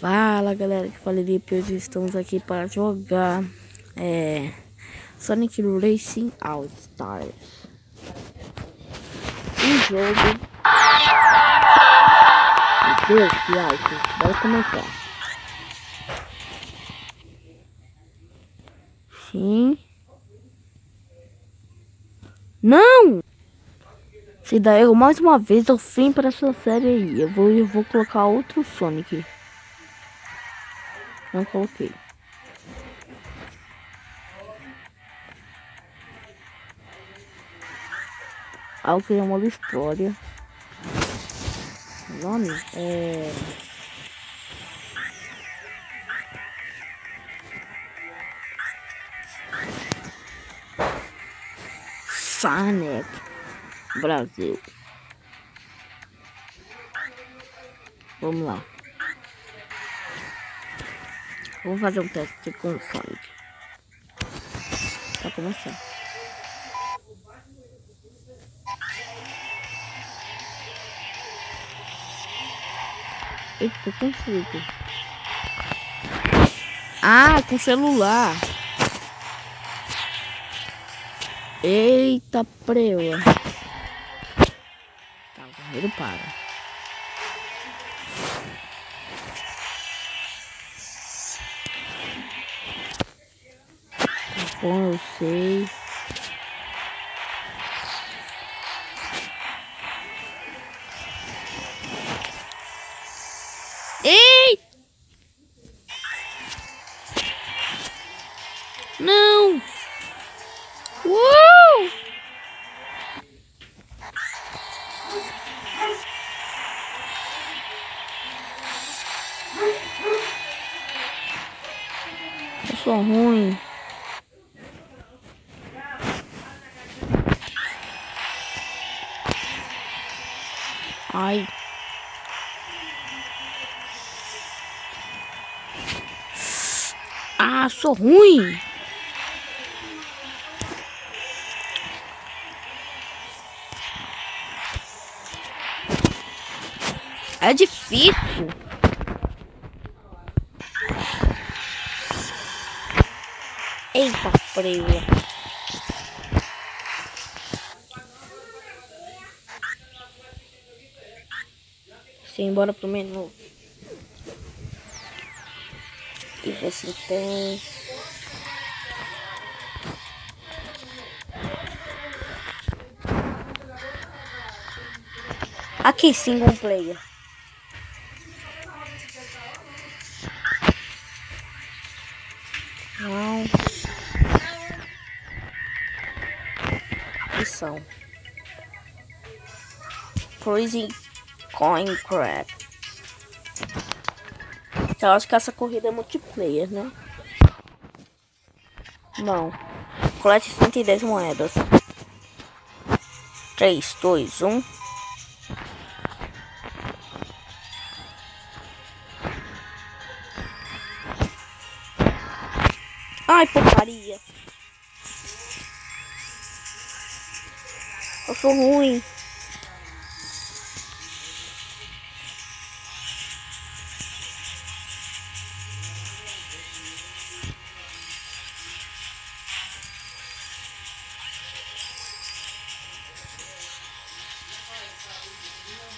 Fala galera que fala Felipe, hoje estamos aqui para jogar é, Sonic Racing All Stars Um jogo Meu Deus, que alto, bora começar Sim Não! Se der erro mais uma vez, eu fim para essa série aí. Eu vou, eu vou colocar outro Sonic. Não coloquei. Ah, eu queria uma história. O nome é... Sonic Brasil. Vamos lá. Vamos fazer um teste com o Sonic. Pra começar. Eita, consigo. Ah, com celular. Eita, preula. Tá, o para. Bom, eu sei. Ei! Ai. Ah, sou ruim. É difícil. Eita, freio. Sim, bora pro menu. E ver se tem. Aqui, single player. Não. Missão. Crazy Coin Crab. Eu acho que essa corrida é multiplayer, né? Não. Colete 110 moedas. 3, 2, 1. Ai, porcaria. Eu sou ruim.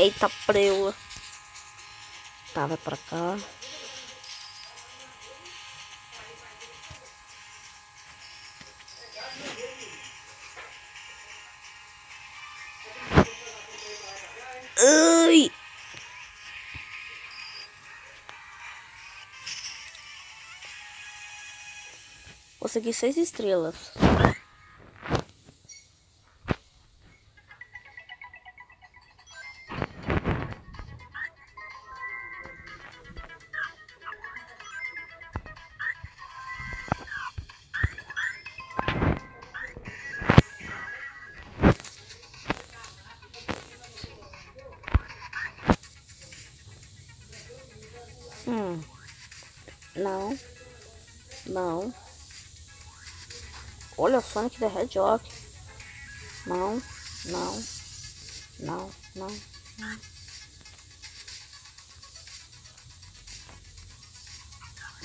Eita preula. Tá, vai pra cá. Ai! Consegui seis estrelas. Não. Não. Olha Sonic the Hedgehog. Não. Não. Não. Não. Não.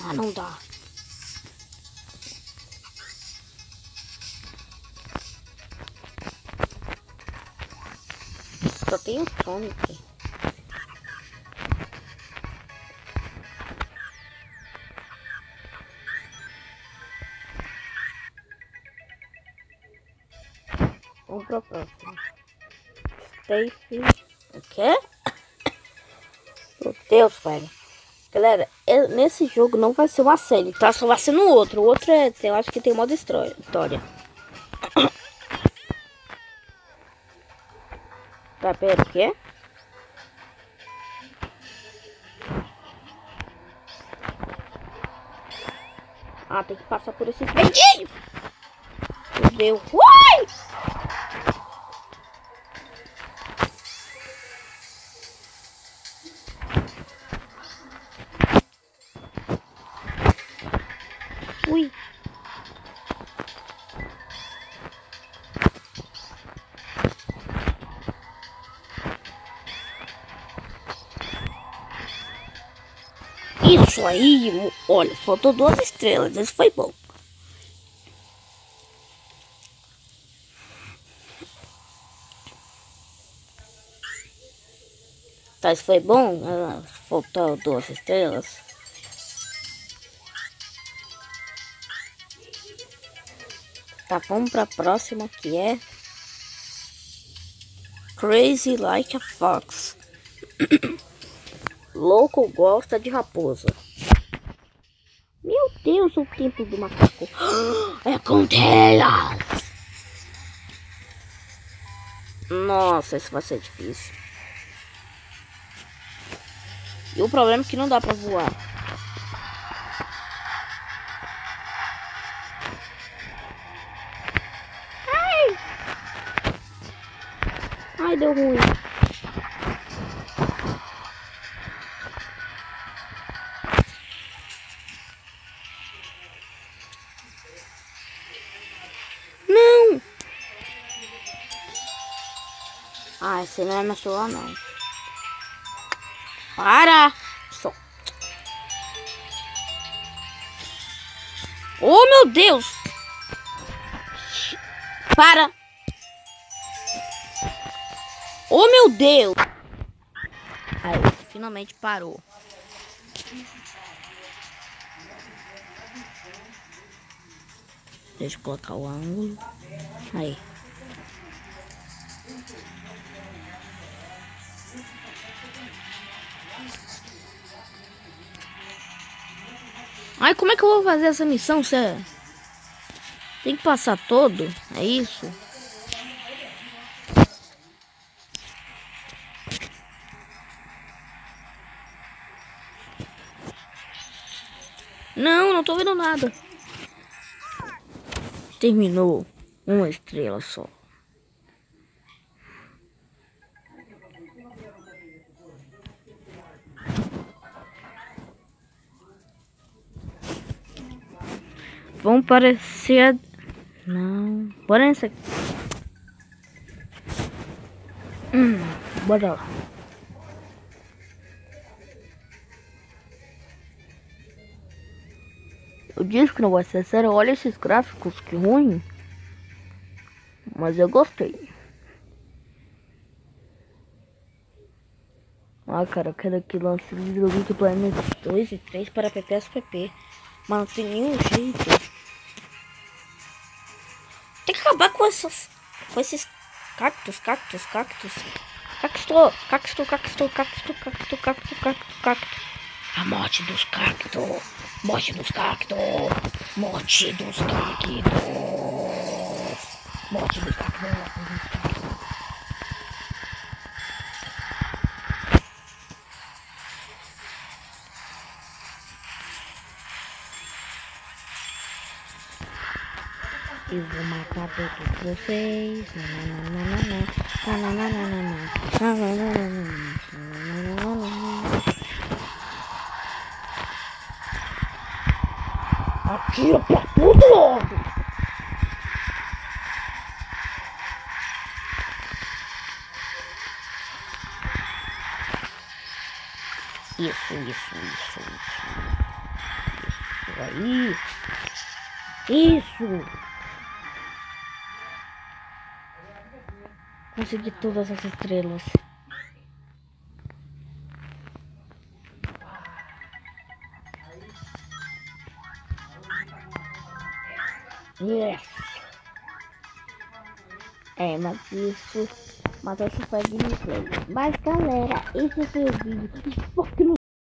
Ah, não dá. Só tem o Sonic. Vamos pra próxima. Stacy. O quê? Meu Deus, velho. Galera, é, nesse jogo não vai ser uma série, tá? Só vai ser no outro. O outro é, eu acho que tem modo história. Tá, pera, o quê? Ah, tem que passar por esses. Meu Deus. Ui. Isso aí, olha, faltou duas estrelas, isso foi bom. Tá, isso foi bom? Faltou duas estrelas. Tá, vamos pra próxima que é Crazy Like a Fox. Louco gosta de raposa. Meu Deus, o tempo do macaco. É com telas. Nossa, isso vai ser difícil. E o problema é que não dá pra voar. Ai, deu ruim. Ah, esse não é meu celular, não. Para! Só. Oh, meu Deus! Para! Oh meu Deus! Aí, finalmente parou. Deixa eu colocar o ângulo. Aí. Ai, como é que eu vou fazer essa missão, Cê? Tem que passar todo? É isso? Não, não tô vendo nada. Terminou. Uma estrela só. Vão parecer... Não... Bora nessa... Hum, bora lá. Eu disse que não vai ser sério. Olha esses gráficos, que ruim. Mas eu gostei. Ah, cara, eu quero que lance Little Big Planet 2 e 3 para PPS PP. Mas não tem nenhum jeito. Абакусов. Косис. Кактус, кактус, кактус. Как что? Как что? Как что? Как что? Как что? Как что? Как что? Как что? А мочидус как то? Мочидус как то? Мочидус как то? Мочидус как то? Eu vou matar todos vocês. Atira pra tudo logo! Isso, isso, isso, isso. Isso aí. Isso. Consegui todas as estrelas. Yes. É, mas isso. Mas essa foi a gameplay. Mas galera, esse foi o vídeo. Foque no